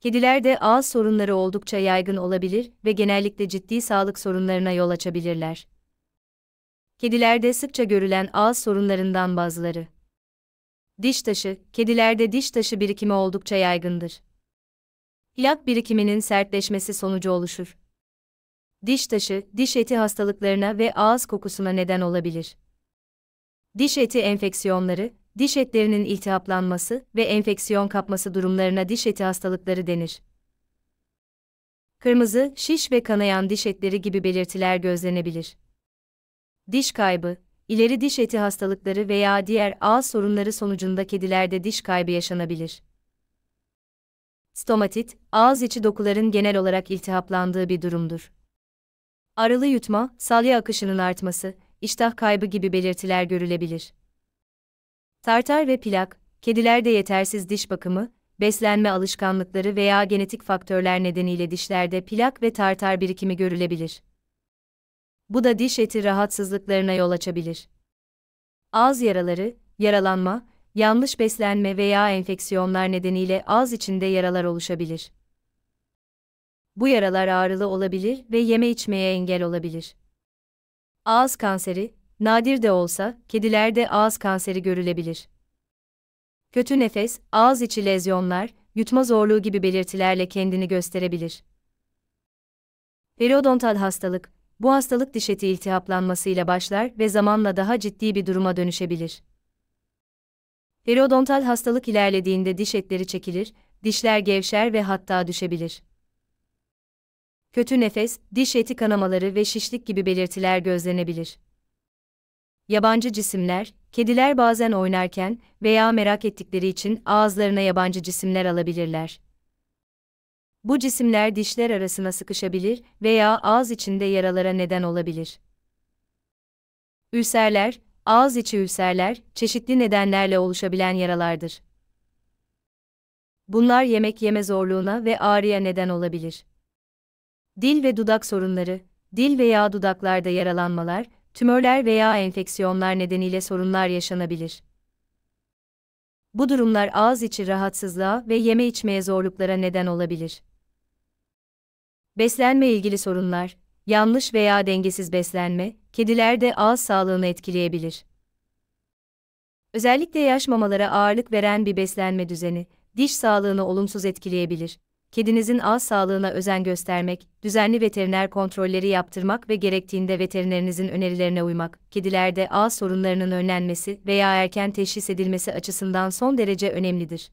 Kedilerde ağız sorunları oldukça yaygın olabilir ve genellikle ciddi sağlık sorunlarına yol açabilirler. Kedilerde sıkça görülen ağız sorunlarından bazıları. Diş taşı, kedilerde diş taşı birikimi oldukça yaygındır. Plak birikiminin sertleşmesi sonucu oluşur. Diş taşı, diş eti hastalıklarına ve ağız kokusuna neden olabilir. Diş eti enfeksiyonları, diş etlerinin iltihaplanması ve enfeksiyon kapması durumlarına diş eti hastalıkları denir. Kırmızı, şiş ve kanayan diş etleri gibi belirtiler gözlenebilir. Diş kaybı, ileri diş eti hastalıkları veya diğer ağız sorunları sonucunda kedilerde diş kaybı yaşanabilir. Stomatit, ağız içi dokuların genel olarak iltihaplandığı bir durumdur. Aralı yutma, salya akışının artması, iştah kaybı gibi belirtiler görülebilir. Tartar ve plak, kedilerde yetersiz diş bakımı, beslenme alışkanlıkları veya genetik faktörler nedeniyle dişlerde plak ve tartar birikimi görülebilir. Bu da diş eti rahatsızlıklarına yol açabilir. Ağız yaraları, yaralanma, yanlış beslenme veya enfeksiyonlar nedeniyle ağız içinde yaralar oluşabilir. Bu yaralar ağrılı olabilir ve yeme içmeye engel olabilir. Ağız kanseri, nadir de olsa, kedilerde ağız kanseri görülebilir. Kötü nefes, ağız içi lezyonlar, yutma zorluğu gibi belirtilerle kendini gösterebilir. Periodontal hastalık, bu hastalık diş eti iltihaplanmasıyla başlar ve zamanla daha ciddi bir duruma dönüşebilir. Periodontal hastalık ilerlediğinde diş etleri çekilir, dişler gevşer ve hatta düşebilir. Kötü nefes, diş eti kanamaları ve şişlik gibi belirtiler gözlenebilir. Yabancı cisimler, kediler bazen oynarken veya merak ettikleri için ağızlarına yabancı cisimler alabilirler. Bu cisimler dişler arasına sıkışabilir veya ağız içinde yaralara neden olabilir. Ülserler, ağız içi ülserler, çeşitli nedenlerle oluşabilen yaralardır. Bunlar yemek yeme zorluğuna ve ağrıya neden olabilir. Dil ve dudak sorunları, dil veya dudaklarda yaralanmalar, tümörler veya enfeksiyonlar nedeniyle sorunlar yaşanabilir. Bu durumlar ağız içi rahatsızlığa ve yeme içmeye zorluklara neden olabilir. Beslenme ilgili sorunlar, yanlış veya dengesiz beslenme, kedilerde ağız sağlığını etkileyebilir. Özellikle yaş mamalara ağırlık veren bir beslenme düzeni, diş sağlığını olumsuz etkileyebilir kedinizin ağız sağlığına özen göstermek, düzenli veteriner kontrolleri yaptırmak ve gerektiğinde veterinerinizin önerilerine uymak, kedilerde ağız sorunlarının önlenmesi veya erken teşhis edilmesi açısından son derece önemlidir.